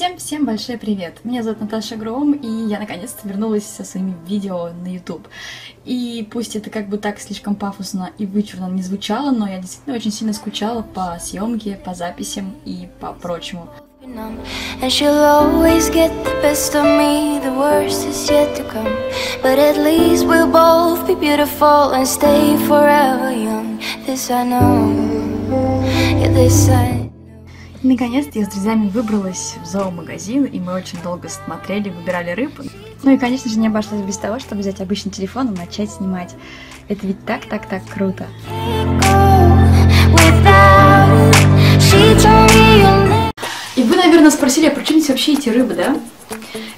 Всем-всем большой привет! Меня зовут Наташа Гром, и я наконец-то вернулась со своими видео на YouTube. И пусть это как бы так слишком пафосно и вычурно не звучало, но я действительно очень сильно скучала по съемке, по записям и по прочему. This I know, yeah, this I Наконец-то я с друзьями выбралась в зоомагазин, и мы очень долго смотрели, выбирали рыбу. Ну и, конечно же, не обошлось без того, чтобы взять обычный телефон и начать снимать. Это ведь так-так-так круто. И вы, наверное, спросили, а почему здесь вообще эти рыбы, да?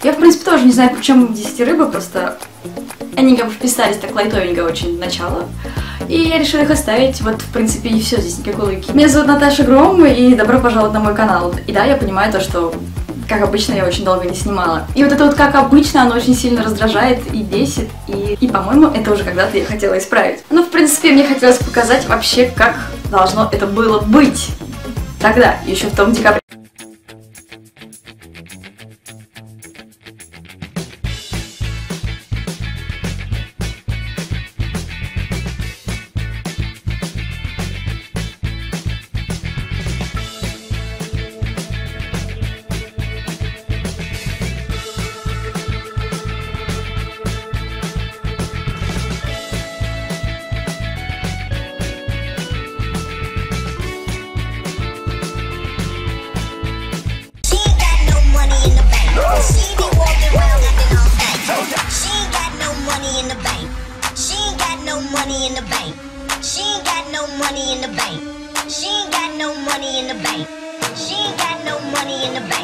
Я, в принципе, тоже не знаю, почему здесь эти рыбы, просто они как бы вписались так лайтовенько очень в начало. И я решила их оставить. Вот, в принципе, и все, здесь никакой логики. Меня зовут Наташа Гром, и добро пожаловать на мой канал. И да, я понимаю то, что как обычно, я очень долго не снимала. И вот это вот как обычно, оно очень сильно раздражает и бесит, и, и по-моему, это уже когда-то я хотела исправить. Ну, в принципе, мне хотелось показать вообще, как должно это было быть тогда, еще в том декабре. Money in the bank. She ain't got no money in the bank. She ain't got no money in the bank. She ain't got no money in the bank.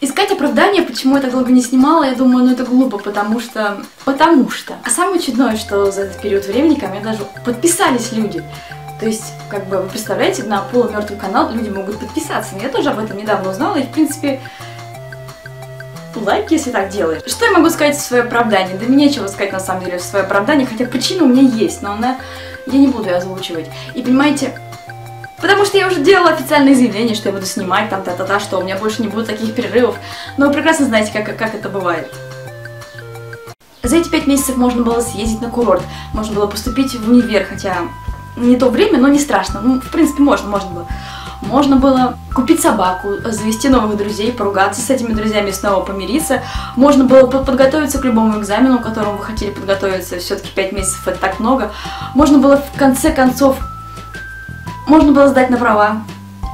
Искать оправдание, почему я так долго не снимала, я думаю, ну это глупо, потому что... Потому что. А самое чудное, что за этот период времени ко мне даже подписались люди. То есть, как бы, вы представляете, на полумертвый канал люди могут подписаться. Но я тоже об этом недавно узнала, и, в принципе, лайк, если так делаешь. Что я могу сказать в свое оправдание? Да мне нечего сказать на самом деле в свое оправдание, хотя причина у меня есть, но она... я не буду ее озвучивать. И понимаете, Потому что я уже делала официальное заявление, что я буду снимать там та-та-та, что у меня больше не будет таких перерывов. Но вы прекрасно знаете, как, как это бывает. За эти пять месяцев можно было съездить на курорт, можно было поступить в универ, хотя не то время, но не страшно. Ну, в принципе, можно, можно было. Можно было купить собаку, завести новых друзей, поругаться с этими друзьями снова помириться. Можно было подготовиться к любому экзамену, к которому вы хотели подготовиться. Все-таки 5 месяцев это так много. Можно было в конце концов... Можно было сдать на права.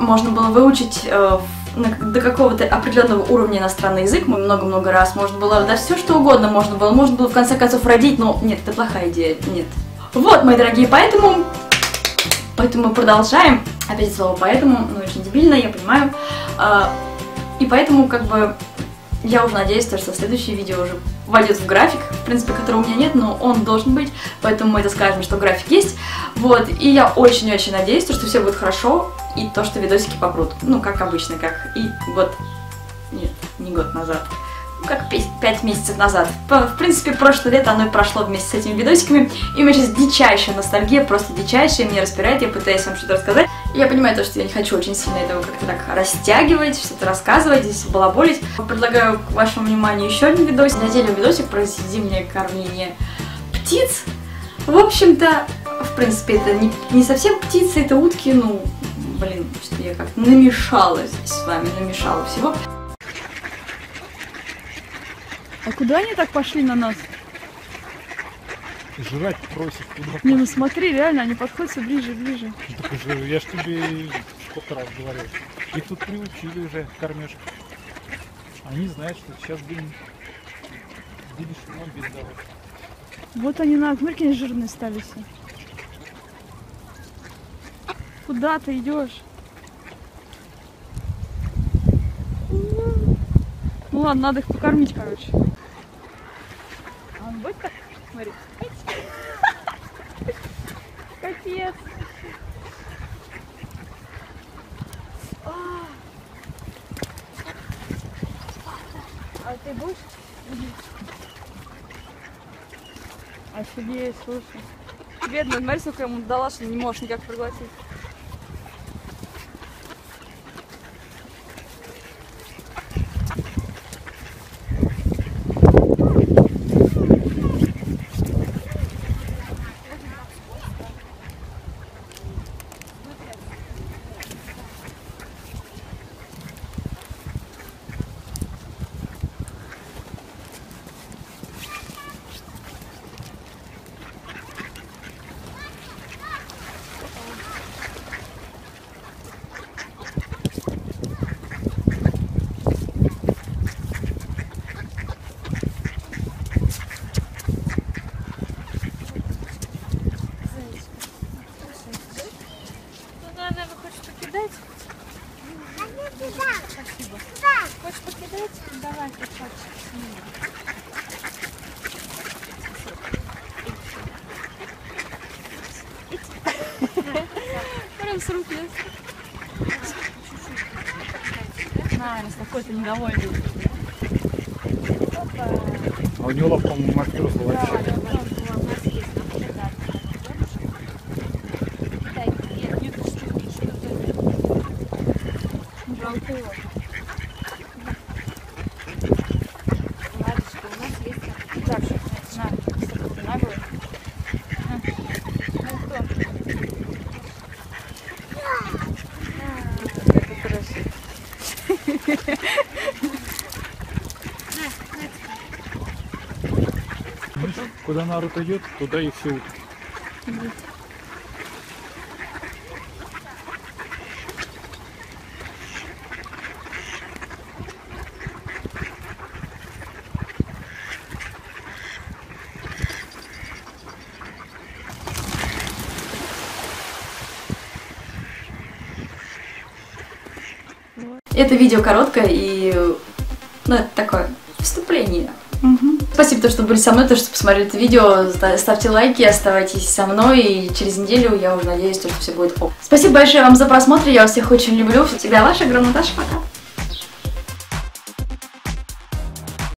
Можно было выучить э, до какого-то определенного уровня иностранный язык много-много раз. Можно было, да, все что угодно можно было. Можно было в конце концов родить, но нет, это плохая идея, нет. Вот, мои дорогие, поэтому Поэтому мы продолжаем. Опять слово поэтому, ну очень дебильно, я понимаю. А, и поэтому как бы я уже надеюсь, что следующее видео уже войдет в график, в принципе, которого у меня нет, но он должен быть, поэтому мы это скажем, что график есть. Вот, и я очень-очень надеюсь, что все будет хорошо, и то, что видосики попрут. Ну, как обычно, как и год... Нет, не год назад как 5 месяцев назад. В принципе, прошлое лето оно и прошло вместе с этими видосиками. И у меня сейчас дичайшая ностальгия, просто дичайшая, меня распирает, я пытаюсь вам что-то рассказать. Я понимаю то, что я не хочу очень сильно этого как-то так растягивать, что-то рассказывать, здесь балаболить. Предлагаю к вашему вниманию еще один видос. На деле видосик про зимнее кормление птиц. В общем-то, в принципе, это не, не совсем птицы, это утки, ну, блин, что я как-то намешала здесь с вами, намешала всего. А куда они так пошли на нас? Жрать просит. Куда не, ну смотри, реально, они подходят все ближе, ближе. Так уже, я ж тебе сколько раз говорил. И тут приучили уже кормежку. Они знают, что сейчас будем будешь ноги давать. Вот они на огурке жирные стали все. Куда ты идешь? Ну ладно, надо их покормить, короче. Будет так? Смотри. Капец. А ты будешь? Офигеть, слушай. Бедный, смотри, сколько ему дала, что не можешь никак проглотить. Ну, наверное, хочешь покидать? Спасибо. Хочешь покидать? Давай, красавчик, сними. Прям с рук. Наверное, какой-то недовольный. А у него лапка мафиоза вообще. У нас есть наблюдатель. Дай, нет, нет, что-то, что-то. Жалко его. Ладушка, у нас есть Так, на, кстати, на будет. Ну кто? Это красиво. Видишь, Куда Наруто идет, туда и все утки. Это видео короткое и, ну, это такое вступление. Спасибо, то, что были со мной, то, что посмотрели это видео. Ста- Ставьте лайки, оставайтесь со мной, и через неделю я уже надеюсь, то, что все будет ок. Спасибо большое вам за просмотр, я вас всех очень люблю. Всегда ваша Гранаташа, пока.